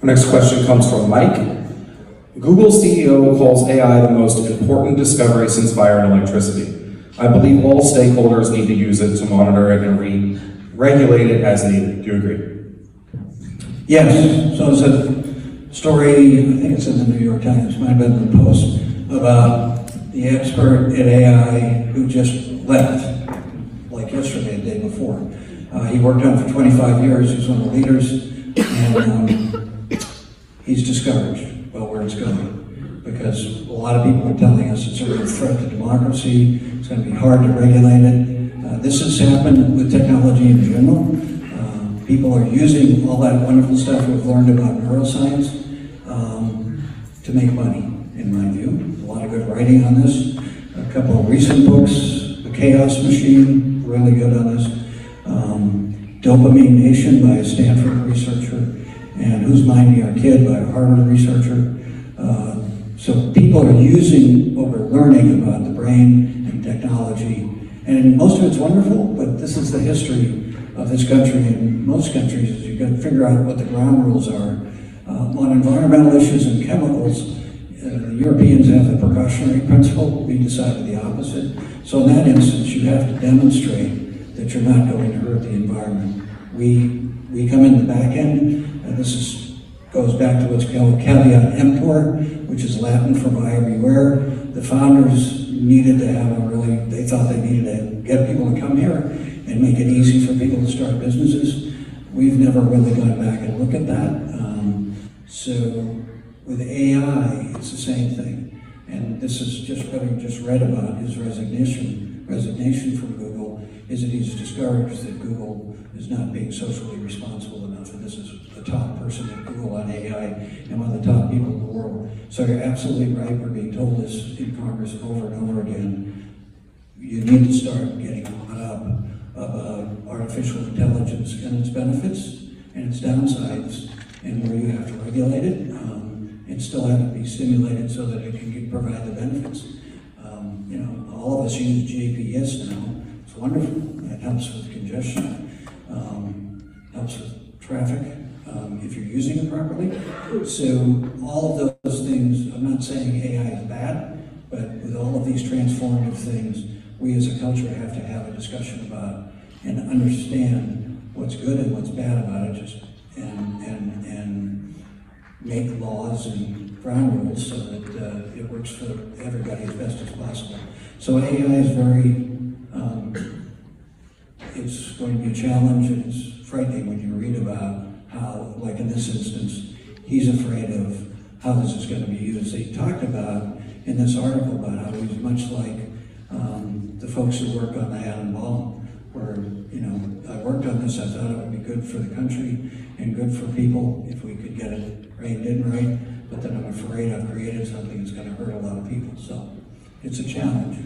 Our next question comes from Mike. Google CEO calls AI the most important discovery since fire and electricity. I believe all stakeholders need to use it to monitor it and re- regulate it as needed. Do you agree? Yes, so it's a story, I think it's in the New York Times, might have been in the Post, about the expert at AI who just left, like yesterday, the day before. Uh, he worked on it for 25 years, he's one of the leaders, and um, he's discouraged about where it's going. Because a lot of people are telling us it's a real threat to democracy, it's going to be hard to regulate it. Uh, this has happened with technology in general. Uh, people are using all that wonderful stuff we've learned about neuroscience um, to make money, in my view. A lot of good writing on this. A couple of recent books, The Chaos Machine, really good on this. Um, Dopamine Nation by a Stanford researcher, and Who's Minding Our Kid by a Harvard researcher. Uh, so people are using what we're learning about the brain and technology, and most of it's wonderful, but this is the history of this country and most countries, is you've got to figure out what the ground rules are. Uh, on environmental issues and chemicals, uh, Europeans have the precautionary principle, we decided the opposite. So in that instance, you have to demonstrate that you're not going to hurt the environment. We, we come in the back end, and this is, goes back to what's called caveat emptor, which is Latin for buyer beware. The founders needed to have a really, they thought they needed to get people to come here and make it easy for people to start businesses. We've never really gone back and looked at that. Um, so with AI, it's the same thing. And this is just what I just read about his resignation, resignation from is that he's discouraged that Google is not being socially responsible enough. And this is the top person at Google on AI and one of the top people in the world. So you're absolutely right. We're being told this in Congress over and over again. You need to start getting caught up about artificial intelligence and its benefits and its downsides and where you have to regulate it um, and still have it be stimulated so that it can provide the benefits. Um, you know, all of us use GPS now. Wonderful. It helps with congestion, um, helps with traffic um, if you're using it properly. So all of those things, I'm not saying AI is bad, but with all of these transformative things, we as a culture have to have a discussion about and understand what's good and what's bad about it, just and and and make laws and ground rules so that uh, it works for everybody as best as possible. So AI is very, um, going to be a challenge, and it's frightening when you read about how, like in this instance, he's afraid of how this is going to be used. He talked about in this article about how he's much like um, the folks who work on the atom bomb, where, you know, I worked on this, I thought it would be good for the country and good for people if we could get it reined in right, but then I'm afraid I've created something that's going to hurt a lot of people, so it's a challenge.